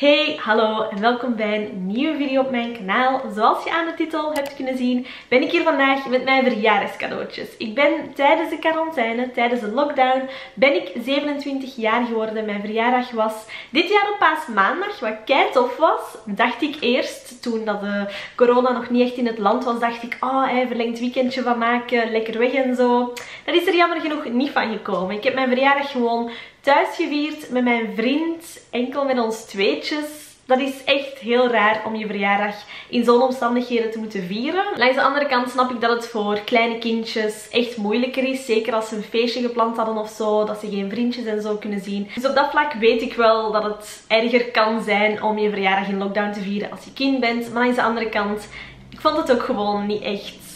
Hey, hallo en welkom bij een nieuwe video op mijn kanaal. Zoals je aan de titel hebt kunnen zien, ben ik hier vandaag met mijn verjaardagscadeautjes. Ik ben tijdens de quarantaine, tijdens de lockdown, ben ik 27 jaar geworden. Mijn verjaardag was dit jaar op paasmaandag, wat kei tof was. Dacht ik eerst, toen dat de corona nog niet echt in het land was, dacht ik, oh, hij verlengd weekendje van maken, lekker weg en zo. Dat is er jammer genoeg niet van gekomen. Ik heb mijn verjaardag gewoon thuis gevierd met mijn vriend, enkel met ons tweetjes. Dat is echt heel raar om je verjaardag in zo'n omstandigheden te moeten vieren. Langs de andere kant snap ik dat het voor kleine kindjes echt moeilijker is. Zeker als ze een feestje gepland hadden of zo. Dat ze geen vriendjes en zo kunnen zien. Dus op dat vlak weet ik wel dat het erger kan zijn om je verjaardag in lockdown te vieren als je kind bent. Maar langs de andere kant, ik vond het ook gewoon niet echt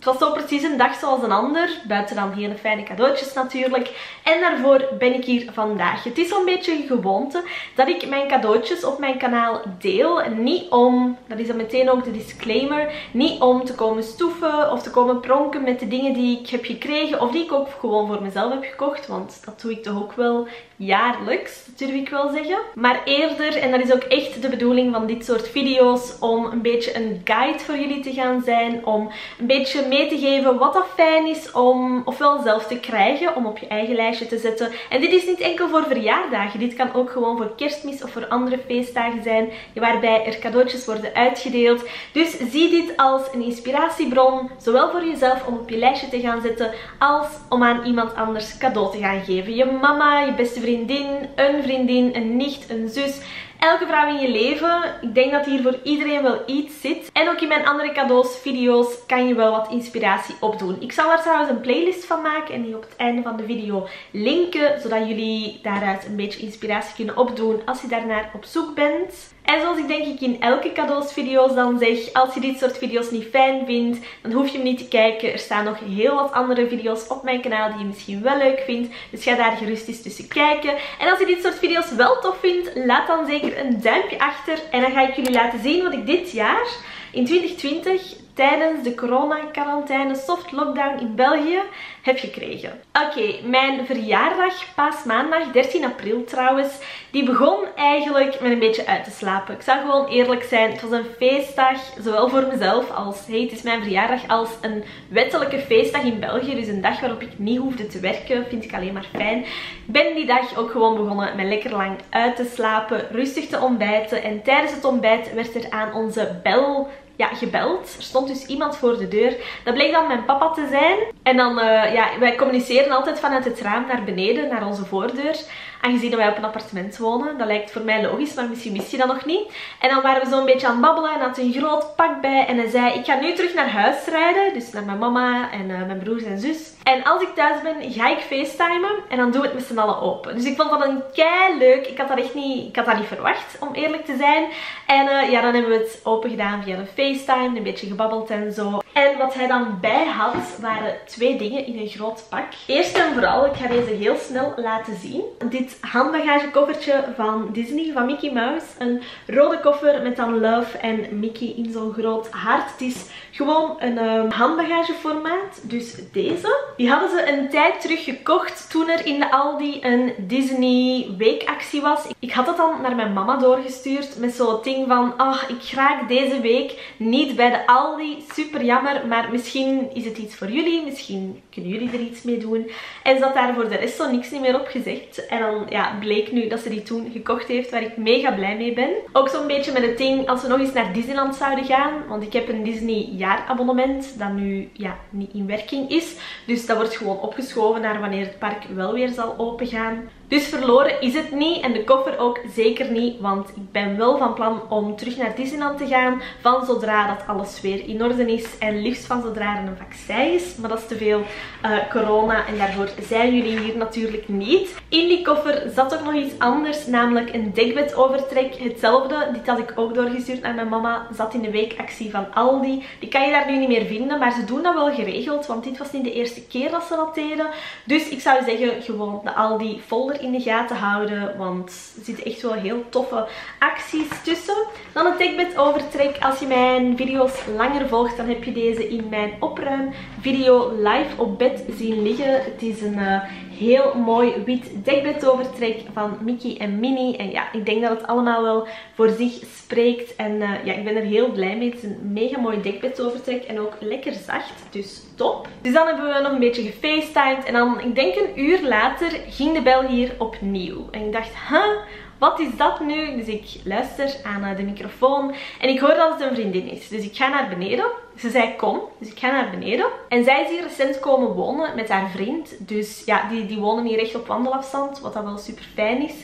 het was zo precies een dag zoals een ander. Buiten dan hele fijne cadeautjes natuurlijk. En daarvoor ben ik hier vandaag. Het is zo'n beetje een gewoonte dat ik mijn cadeautjes op mijn kanaal deel. Niet om, dat is dan meteen ook de disclaimer, niet om te komen stoeven of te komen pronken met de dingen die ik heb gekregen. Of die ik ook gewoon voor mezelf heb gekocht. Want dat doe ik toch ook wel jaarlijks, durf ik wel zeggen. Maar eerder, en dat is ook echt de bedoeling van dit soort video's, om een beetje een guide voor jullie te gaan zijn. Om een beetje mee te geven wat dat fijn is om ofwel zelf te krijgen, om op je eigen lijstje te zetten. En dit is niet enkel voor verjaardagen. Dit kan ook gewoon voor kerstmis of voor andere feestdagen zijn, waarbij er cadeautjes worden uitgedeeld. Dus zie dit als een inspiratiebron, zowel voor jezelf om op je lijstje te gaan zetten, als om aan iemand anders cadeau te gaan geven. Je mama, je beste vriendin, een vriendin, een nicht, een zus elke vrouw in je leven. Ik denk dat hier voor iedereen wel iets zit. En ook in mijn andere cadeaus, video's, kan je wel wat inspiratie opdoen. Ik zal daar trouwens een playlist van maken en die op het einde van de video linken. Zodat jullie daaruit een beetje inspiratie kunnen opdoen als je daarnaar op zoek bent. En zoals ik denk ik in elke cadeausvideo's dan zeg, als je dit soort video's niet fijn vindt, dan hoef je hem niet te kijken. Er staan nog heel wat andere video's op mijn kanaal die je misschien wel leuk vindt. Dus ga daar gerust eens tussen kijken. En als je dit soort video's wel tof vindt, laat dan zeker een duimpje achter. En dan ga ik jullie laten zien wat ik dit jaar in 2020 tijdens de corona-quarantaine soft lockdown in België heb gekregen. Oké, mijn verjaardag, paasmaandag, 13 april trouwens, die begon eigenlijk met een beetje uit te slapen. Ik zal gewoon eerlijk zijn, het was een feestdag, zowel voor mezelf als, hey, het is mijn verjaardag, als een wettelijke feestdag in België. Dus een dag waarop ik niet hoefde te werken, vind ik alleen maar fijn. Ik ben die dag ook gewoon begonnen met lekker lang uit te slapen, rustig te ontbijten. En tijdens het ontbijt werd er aan onze bel ja, gebeld. Er stond dus iemand voor de deur. Dat bleek dan mijn papa te zijn. En dan, uh, ja, wij communiceren altijd vanuit het raam naar beneden, naar onze voordeur. Aangezien wij op een appartement wonen. Dat lijkt voor mij logisch, maar misschien wist je dat nog niet. En dan waren we zo een beetje aan het babbelen en had een groot pak bij. En hij zei, ik ga nu terug naar huis rijden. Dus naar mijn mama en uh, mijn broers en zus. En als ik thuis ben, ga ik facetimen. En dan doen we het met z'n allen open. Dus ik vond dat een kei leuk. Ik had dat echt niet, ik had dat niet verwacht, om eerlijk te zijn. En uh, ja, dan hebben we het open gedaan via een facetime. Een beetje gebabbeld en zo. En wat hij dan bij had, waren twee dingen in een groot pak. Eerst en vooral, ik ga deze heel snel laten zien. Dit handbagagekoffertje van Disney, van Mickey Mouse. Een rode koffer met dan Love en Mickey in zo'n groot hart. Het is gewoon een um, handbagageformaat. Dus deze. Die hadden ze een tijd terug gekocht toen er in de Aldi een Disney weekactie was. Ik had het dan naar mijn mama doorgestuurd met zo'n ding van, ach, ik raak deze week niet bij de Aldi. Super jammer, maar misschien is het iets voor jullie. Misschien kunnen jullie er iets mee doen. En ze had daar voor de rest zo niks niet meer op gezegd. En dan ja, bleek nu dat ze die toen gekocht heeft, waar ik mega blij mee ben. Ook zo'n beetje met het ding, als we nog eens naar Disneyland zouden gaan. Want ik heb een Disney jaarabonnement dat nu ja, niet in werking is. Dus dat wordt gewoon opgeschoven naar wanneer het park wel weer zal opengaan. Dus verloren is het niet en de koffer ook zeker niet, want ik ben wel van plan om terug naar Disneyland te gaan van zodra dat alles weer in orde is en liefst van zodra er een vaccin is. Maar dat is te veel uh, corona en daarvoor zijn jullie hier natuurlijk niet. In die koffer zat ook nog iets anders, namelijk een dekbedovertrek. Hetzelfde, dit had ik ook doorgestuurd naar mijn mama, zat in de weekactie van Aldi. Die kan je daar nu niet meer vinden, maar ze doen dat wel geregeld, want dit was niet de eerste keer dat ze dat deden. Dus ik zou zeggen, gewoon de Aldi folder in de gaten houden. Want er zitten echt wel heel toffe acties tussen. Dan een dekbed overtrek. Als je mijn video's langer volgt, dan heb je deze in mijn opruim video live op bed zien liggen. Het is een uh, heel mooi wit dekbedovertrek van Mickey en Minnie. En ja, ik denk dat het allemaal wel voor zich spreekt. En eh, ja, ik ben er heel blij mee. Het is een mega mooi dekbedovertrek en ook lekker zacht. Dus top. Dus dan hebben we nog een beetje gefacetimed. En dan, ik denk een uur later, ging de bel hier opnieuw. En ik dacht, huh? wat is dat nu? Dus ik luister aan eh, de microfoon en ik hoor dat het een vriendin is. Dus ik ga naar beneden. Ze zei kom, dus ik ga naar beneden. En zij is hier recent komen wonen met haar vriend. Dus ja, die, die wonen hier echt op wandelafstand, wat dat wel super fijn is.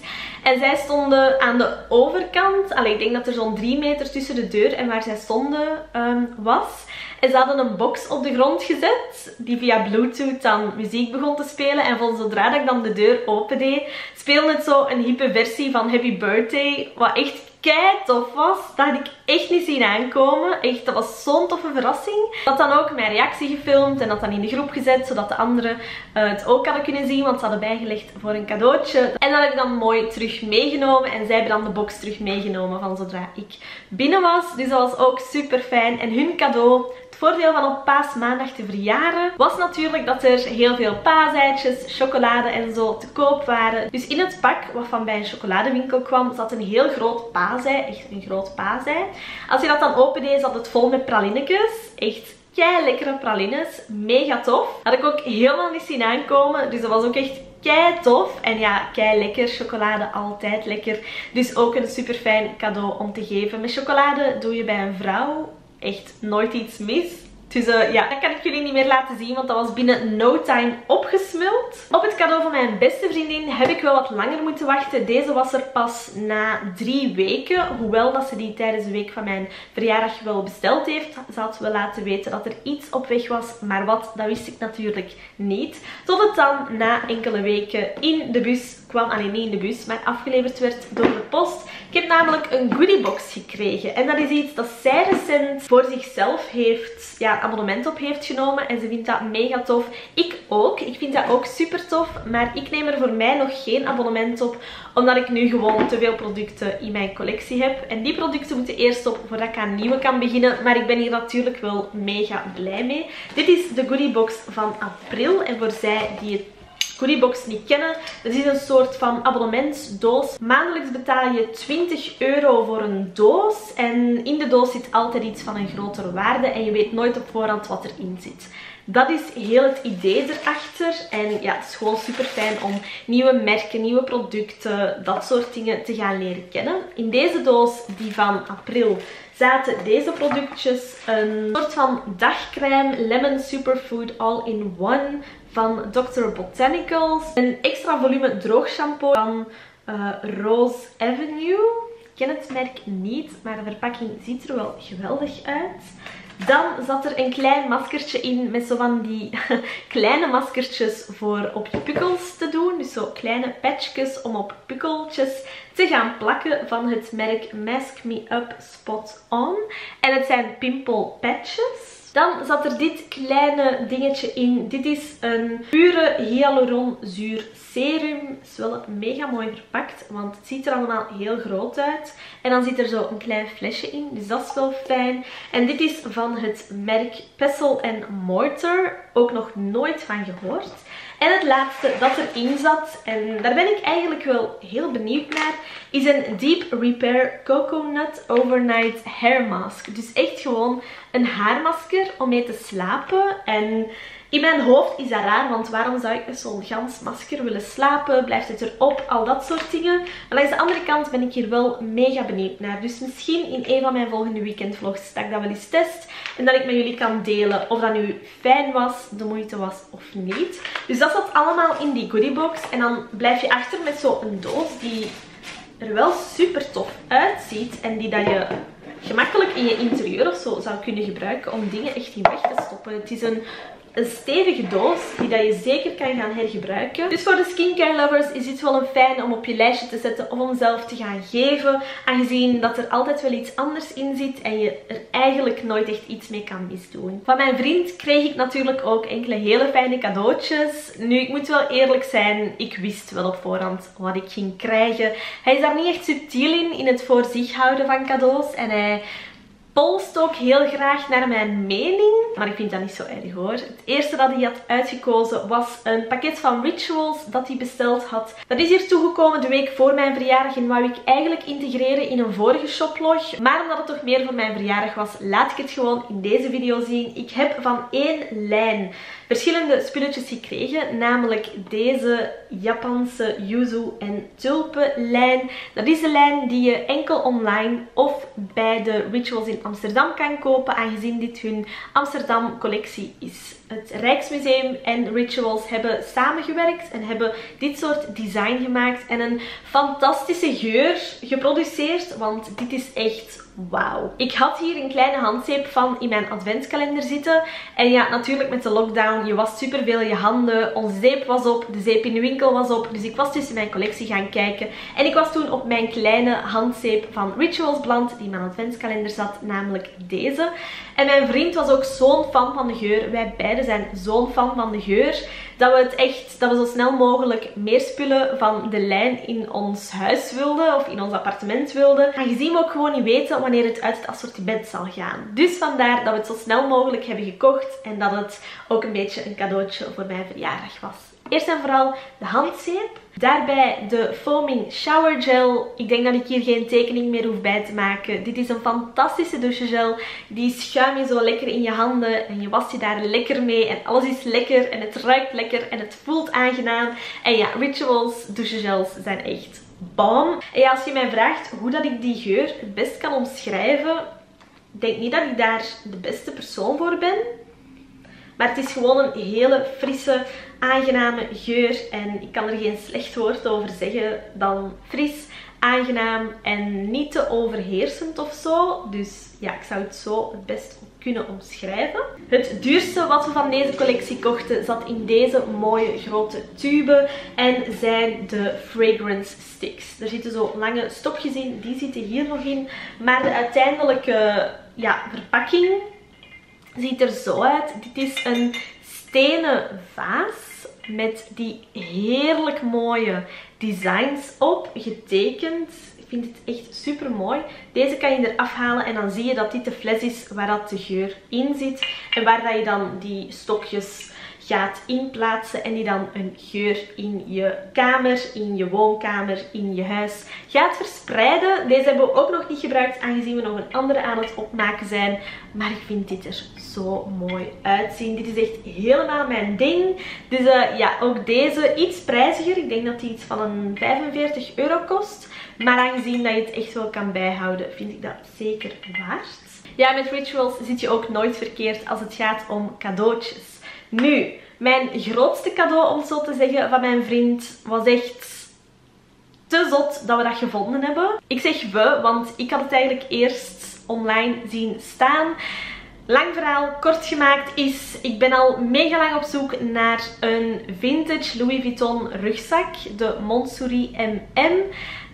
En zij stonden aan de overkant. Allee, ik denk dat er zo'n drie meter tussen de deur en waar zij stonden ehm, was. En ze hadden een box op de grond gezet, die via bluetooth dan muziek begon te spelen. En van zodra dat ik dan de deur open deed, speelde het zo een hippe versie van Happy Birthday. Wat echt kei tof was. Dat had ik echt niet zien aankomen. Echt, dat was zo'n toffe verrassing. Dat dan ook mijn reactie gefilmd en dat dan in de groep gezet, zodat de anderen uh, het ook hadden kunnen zien, want ze hadden bijgelegd voor een cadeautje. En dat heb ik dan mooi terug meegenomen en zij hebben dan de box terug meegenomen van zodra ik binnen was. Dus dat was ook super fijn. En hun cadeau, het voordeel van op paasmaandag te verjaren was natuurlijk dat er heel veel paaseitjes, chocolade en zo te koop waren. Dus in het pak, wat van bij een chocoladewinkel kwam, zat een heel groot paasei. Echt een groot paasei. Als je dat dan opendeed, zat het vol met pralinetjes. Echt kei lekkere pralines. Mega tof. Had ik ook helemaal niet zien aankomen. Dus dat was ook echt kei tof. En ja, kei lekker. Chocolade altijd lekker. Dus ook een super fijn cadeau om te geven. Met chocolade doe je bij een vrouw echt nooit iets mis. Dus ja, dat kan ik jullie niet meer laten zien, want dat was binnen no time opgesmuld. Op het cadeau van mijn beste vriendin heb ik wel wat langer moeten wachten. Deze was er pas na drie weken. Hoewel dat ze die tijdens de week van mijn verjaardag wel besteld heeft. Ze had wel laten weten dat er iets op weg was. Maar wat, dat wist ik natuurlijk niet. Tot het dan na enkele weken in de bus kwam. Alleen niet in de bus, maar afgeleverd werd door de post. Ik heb namelijk een goodiebox gekregen. En dat is iets dat zij recent voor zichzelf heeft, ja, abonnement op heeft genomen. En ze vindt dat mega tof. Ik ook. Ik vind dat ook super tof. Maar ik neem er voor mij nog geen abonnement op. Omdat ik nu gewoon te veel producten in mijn collectie heb. En die producten moeten eerst op voordat ik aan nieuwe kan beginnen. Maar ik ben hier natuurlijk wel mega blij mee. Dit is de goodiebox van april. En voor zij die het Goodiebox niet kennen. Het is een soort van abonnementsdoos. Maandelijks betaal je 20 euro voor een doos. En in de doos zit altijd iets van een grotere waarde. En je weet nooit op voorhand wat erin zit. Dat is heel het idee erachter. En ja, het is gewoon super fijn om nieuwe merken, nieuwe producten, dat soort dingen te gaan leren kennen. In deze doos, die van april, zaten deze productjes. Een soort van dagcrème Lemon Superfood All-in-One van Dr. Botanicals. Een extra volume droog shampoo van uh, Rose Avenue. Ik ken het merk niet, maar de verpakking ziet er wel geweldig uit. Dan zat er een klein maskertje in met zo van die kleine maskertjes voor op je pukkels te doen. Dus zo kleine patchjes om op pukkeltjes te gaan plakken van het merk Mask Me Up Spot On. En het zijn pimple patches. Dan zat er dit kleine dingetje in. Dit is een pure hyaluronzuur serum. Is wel mega mooi verpakt, want het ziet er allemaal heel groot uit. En dan zit er zo een klein flesje in, dus dat is wel fijn. En dit is van het merk Pestle Mortar. Ook nog nooit van gehoord. En het laatste dat erin zat, en daar ben ik eigenlijk wel heel benieuwd naar, is een Deep Repair Coconut Overnight Hair Mask. Dus echt gewoon een haarmasker om mee te slapen. En in mijn hoofd is dat raar, want waarom zou ik met zo'n gans masker willen slapen? Blijft het erop? Al dat soort dingen. Maar langs de andere kant ben ik hier wel mega benieuwd naar. Dus misschien in een van mijn volgende weekendvlogs dat ik dat wel eens test. En dat ik met jullie kan delen of dat nu fijn was, de moeite was of niet. Dus dat zat allemaal in die goodiebox. En dan blijf je achter met zo'n doos die er wel super tof uitziet. En die dat je gemakkelijk in je interieur of zo zou kunnen gebruiken om dingen echt in weg te stoppen. Het is een een stevige doos die dat je zeker kan gaan hergebruiken. Dus voor de skincare lovers is dit wel een fijn om op je lijstje te zetten om zelf te gaan geven. Aangezien dat er altijd wel iets anders in zit en je er eigenlijk nooit echt iets mee kan misdoen. Van mijn vriend kreeg ik natuurlijk ook enkele hele fijne cadeautjes. Nu, ik moet wel eerlijk zijn, ik wist wel op voorhand wat ik ging krijgen. Hij is daar niet echt subtiel in, in het voor zich houden van cadeaus. En hij polst ook heel graag naar mijn mening. Maar ik vind dat niet zo erg hoor. Het eerste dat hij had uitgekozen was een pakket van Rituals dat hij besteld had. Dat is hier toegekomen de week voor mijn verjaardag en wou ik eigenlijk integreren in een vorige shoplog. Maar omdat het toch meer voor mijn verjaardag was, laat ik het gewoon in deze video zien. Ik heb van één lijn verschillende spulletjes gekregen. Namelijk deze Japanse yuzu en tulpen lijn. Dat is de lijn die je enkel online of bij de Rituals in Amsterdam kan kopen. Aangezien dit hun Amsterdam collectie is. Het Rijksmuseum en Rituals hebben samengewerkt en hebben dit soort design gemaakt. En een fantastische geur geproduceerd. Want dit is echt wauw. Ik had hier een kleine handzeep van in mijn adventskalender zitten. En ja, natuurlijk met de lockdown, je was superveel je handen. Onze zeep was op, de zeep in de winkel was op. Dus ik was tussen mijn collectie gaan kijken. En ik was toen op mijn kleine handzeep van Rituals beland, die in mijn adventskalender zat, namelijk deze. En mijn vriend was ook zo'n fan van de geur. Wij beiden zijn zo'n fan van de geur. Dat we het echt, dat we zo snel mogelijk meer spullen van de lijn in ons huis wilden. Of in ons appartement wilden. Aangezien we ook gewoon niet weten wanneer het uit het assortiment zal gaan. Dus vandaar dat we het zo snel mogelijk hebben gekocht. En dat het ook een beetje een cadeautje voor mijn verjaardag was. Eerst en vooral de handzeep. Daarbij de Foaming Shower Gel. Ik denk dat ik hier geen tekening meer hoef bij te maken. Dit is een fantastische douchegel. Die schuim je zo lekker in je handen. En je wast je daar lekker mee. En alles is lekker. En het ruikt lekker. En het voelt aangenaam. En ja, Rituals douchegels zijn echt bam. En ja, als je mij vraagt hoe dat ik die geur het best kan omschrijven. Ik denk niet dat ik daar de beste persoon voor ben. Maar het is gewoon een hele frisse, aangename geur. En ik kan er geen slecht woord over zeggen dan fris, aangenaam en niet te overheersend of zo. Dus ja, ik zou het zo het best kunnen omschrijven. Het duurste wat we van deze collectie kochten zat in deze mooie grote tube en zijn de fragrance sticks. Er zitten zo lange stokjes in, die zitten hier nog in. Maar de uiteindelijke ja, verpakking ziet er zo uit. Dit is een stenen vaas met die heerlijk mooie designs op, getekend. Ik vind het echt super mooi. Deze kan je eraf halen en dan zie je dat dit de fles is waar dat de geur in zit. En waar dat je dan die stokjes gaat inplaatsen en die dan een geur in je kamer, in je woonkamer, in je huis gaat verspreiden. Deze hebben we ook nog niet gebruikt aangezien we nog een andere aan het opmaken zijn. Maar ik vind dit er zo mooi uitzien. Dit is echt helemaal mijn ding. Dus uh, ja, ook deze iets prijziger. Ik denk dat die iets van een 45 euro kost. Maar aangezien dat je het echt wel kan bijhouden, vind ik dat zeker waard. Ja, met rituals zit je ook nooit verkeerd als het gaat om cadeautjes. Nu, mijn grootste cadeau, om zo te zeggen, van mijn vriend was echt te zot dat we dat gevonden hebben. Ik zeg we, want ik had het eigenlijk eerst online zien staan. Lang verhaal, kort gemaakt is, ik ben al mega lang op zoek naar een vintage Louis Vuitton rugzak, de Montsouris MM.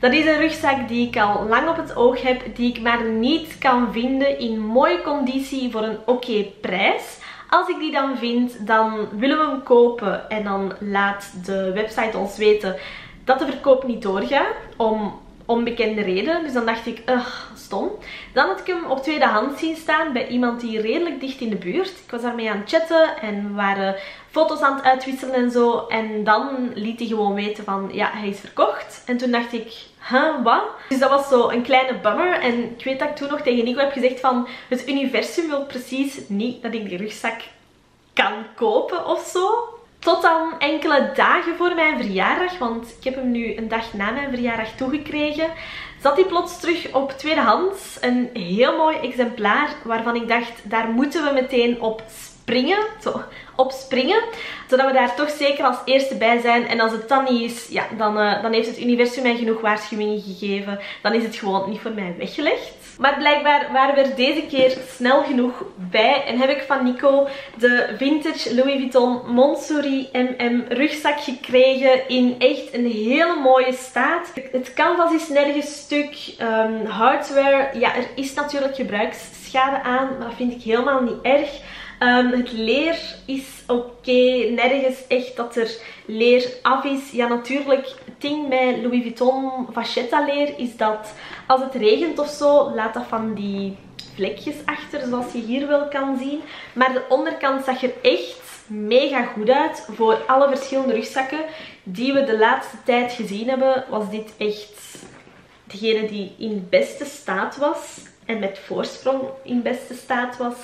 Dat is een rugzak die ik al lang op het oog heb, die ik maar niet kan vinden in mooie conditie voor een oké prijs. Als ik die dan vind, dan willen we hem kopen en dan laat de website ons weten dat de verkoop niet doorgaat om onbekende reden. Dus dan dacht ik, ugh, stom. Dan had ik hem op tweedehands zien staan bij iemand die redelijk dicht in de buurt. Ik was daarmee aan het chatten en we waren foto's aan het uitwisselen en zo. En dan liet hij gewoon weten van, ja, hij is verkocht. En toen dacht ik, huh, wat? Dus dat was zo een kleine bummer. En ik weet dat ik toen nog tegen Nico heb gezegd van, het universum wil precies niet dat ik die rugzak kan kopen of zo. Tot dan enkele dagen voor mijn verjaardag, want ik heb hem nu een dag na mijn verjaardag toegekregen, zat hij plots terug op tweedehands. Een heel mooi exemplaar waarvan ik dacht, daar moeten we meteen op springen. Zo, op springen. Zodat we daar toch zeker als eerste bij zijn. En als het dan niet is, ja, dan, uh, dan heeft het universum mij genoeg waarschuwingen gegeven. Dan is het gewoon niet voor mij weggelegd. Maar blijkbaar waren we er deze keer snel genoeg bij. En heb ik van Nico de vintage Louis Vuitton Montsouris MM rugzak gekregen. In echt een hele mooie staat. Het canvas is nergens stuk. Um, hardware, ja er is natuurlijk gebruiksschade aan. Maar dat vind ik helemaal niet erg. Um, het leer is oké. Nergens echt dat er leer af is. Ja, natuurlijk, het ding met Louis Vuitton vachetta leer is dat als het regent of zo, laat dat van die vlekjes achter, zoals je hier wel kan zien. Maar de onderkant zag er echt mega goed uit. Voor alle verschillende rugzakken die we de laatste tijd gezien hebben, was dit echt degene die in beste staat was en met voorsprong in beste staat was.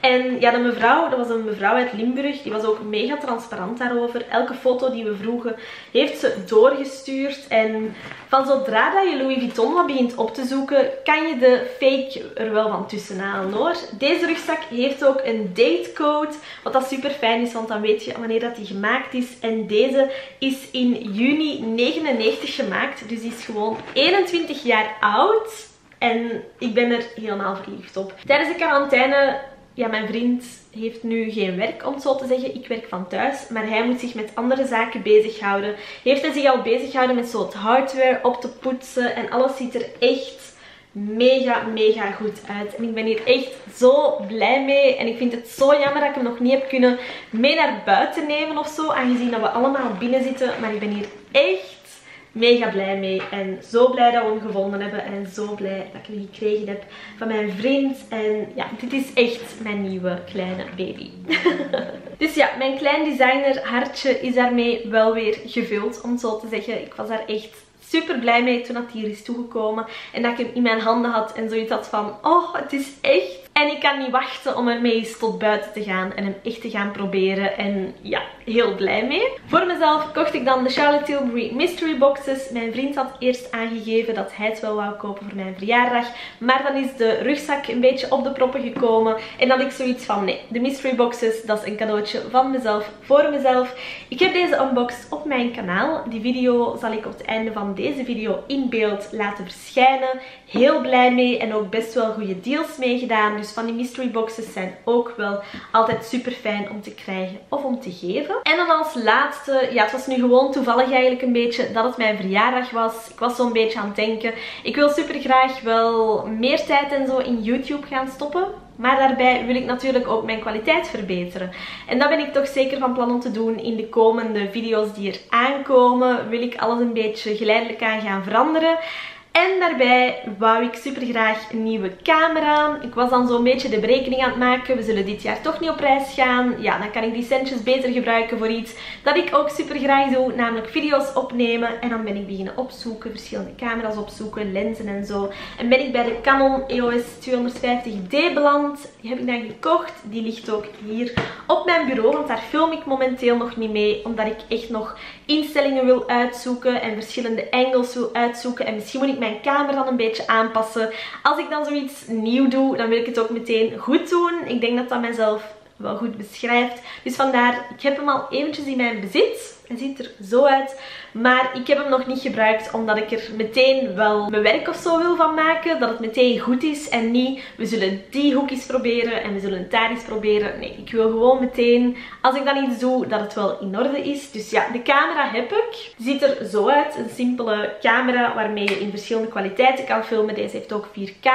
En ja, de mevrouw, dat was een mevrouw uit Limburg, die was ook mega transparant daarover. Elke foto die we vroegen, heeft ze doorgestuurd. En van zodra dat je Louis Vuitton wat begint op te zoeken, kan je de fake er wel van tussen halen hoor. Deze rugzak heeft ook een datecode, wat dat super fijn is, want dan weet je wanneer dat die gemaakt is. En deze is in juni 99 gemaakt, dus die is gewoon 21 jaar oud. En ik ben er helemaal verliefd op. Tijdens de quarantaine, ja, mijn vriend heeft nu geen werk, om het zo te zeggen. Ik werk van thuis, maar hij moet zich met andere zaken bezighouden. Heeft hij zich al bezighouden met zo het hardware op te poetsen en alles ziet er echt mega, mega goed uit. En ik ben hier echt zo blij mee. En ik vind het zo jammer dat ik hem nog niet heb kunnen mee naar buiten nemen of zo. Aangezien dat we allemaal binnen zitten. Maar ik ben hier echt mega blij mee. En zo blij dat we hem gevonden hebben. En zo blij dat ik hem gekregen heb van mijn vriend. En ja, dit is echt mijn nieuwe kleine baby. dus ja, mijn klein designer hartje is daarmee wel weer gevuld, om zo te zeggen. Ik was daar echt super blij mee toen dat hier is toegekomen. En dat ik hem in mijn handen had en zoiets had van, oh, het is echt en ik kan niet wachten om ermee eens tot buiten te gaan en hem echt te gaan proberen. En ja, heel blij mee. Voor mezelf kocht ik dan de Charlotte Tilbury Mystery Boxes. Mijn vriend had eerst aangegeven dat hij het wel wou kopen voor mijn verjaardag. Maar dan is de rugzak een beetje op de proppen gekomen. En had ik zoiets van, nee, de Mystery Boxes, dat is een cadeautje van mezelf, voor mezelf. Ik heb deze unboxed op mijn kanaal. Die video zal ik op het einde van deze video in beeld laten verschijnen. Heel blij mee en ook best wel goede deals meegedaan. Dus van die mystery boxes zijn ook wel altijd super fijn om te krijgen of om te geven. En dan als laatste, ja het was nu gewoon toevallig eigenlijk een beetje dat het mijn verjaardag was. Ik was zo'n beetje aan het denken. Ik wil super graag wel meer tijd en zo in YouTube gaan stoppen. Maar daarbij wil ik natuurlijk ook mijn kwaliteit verbeteren. En dat ben ik toch zeker van plan om te doen in de komende video's die er aankomen. Wil ik alles een beetje geleidelijk aan gaan veranderen. En daarbij wou ik super graag een nieuwe camera. Ik was dan zo'n beetje de berekening aan het maken. We zullen dit jaar toch niet op reis gaan. Ja, dan kan ik die centjes beter gebruiken voor iets dat ik ook super graag doe. Namelijk video's opnemen. En dan ben ik beginnen opzoeken. Verschillende camera's opzoeken. Lenzen en zo. En ben ik bij de Canon EOS 250D beland. Die heb ik dan gekocht. Die ligt ook hier op mijn bureau. Want daar film ik momenteel nog niet mee. Omdat ik echt nog instellingen wil uitzoeken. En verschillende angles wil uitzoeken. En misschien moet ik mijn camera dan een beetje aanpassen. Als ik dan zoiets nieuw doe, dan wil ik het ook meteen goed doen. Ik denk dat dat mijzelf wel goed beschrijft. Dus vandaar, ik heb hem al eventjes in mijn bezit. Hij ziet er zo uit. Maar ik heb hem nog niet gebruikt omdat ik er meteen wel mijn werk of zo wil van maken. Dat het meteen goed is en niet we zullen die hoekjes proberen en we zullen daar eens proberen. Nee, ik wil gewoon meteen, als ik dan iets doe, dat het wel in orde is. Dus ja, de camera heb ik. Ziet er zo uit. Een simpele camera waarmee je in verschillende kwaliteiten kan filmen. Deze heeft ook 4K.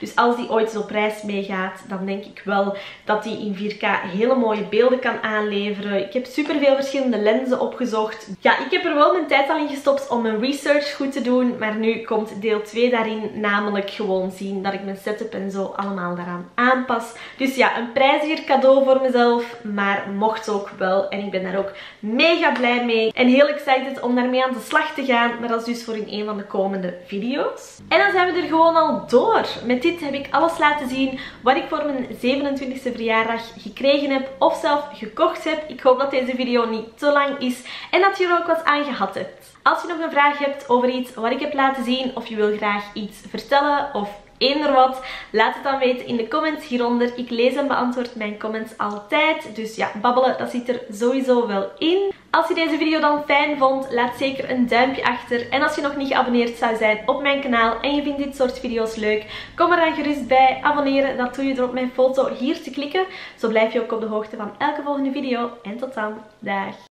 Dus als die ooit eens op meegaat, dan denk ik wel dat die in 4K hele mooie beelden kan aanleveren. Ik heb super veel verschillende lenzen opgezocht. Ja, ik heb er wel tijd al in gestopt om mijn research goed te doen. Maar nu komt deel 2 daarin. Namelijk gewoon zien dat ik mijn setup en zo allemaal daaraan aanpas. Dus ja, een prijziger cadeau voor mezelf. Maar mocht ook wel. En ik ben daar ook mega blij mee. En heel excited om daarmee aan de slag te gaan. Maar dat is dus voor in een van de komende video's. En dan zijn we er gewoon al door. Met dit heb ik alles laten zien wat ik voor mijn 27e verjaardag gekregen heb. Of zelf gekocht heb. Ik hoop dat deze video niet te lang is. En dat je er ook wat aan gehad Als je nog een vraag hebt over iets wat ik heb laten zien. Of je wil graag iets vertellen. Of eender wat. Laat het dan weten in de comments hieronder. Ik lees en beantwoord mijn comments altijd. Dus ja, babbelen, dat zit er sowieso wel in. Als je deze video dan fijn vond, laat zeker een duimpje achter. En als je nog niet geabonneerd zou zijn op mijn kanaal en je vindt dit soort video's leuk, kom er dan gerust bij abonneren. Dat doe je door op mijn foto hier te klikken. Zo blijf je ook op de hoogte van elke volgende video. En tot dan. Dag.